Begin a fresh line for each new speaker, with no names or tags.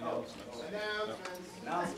announcements.
Announcements. Announcements.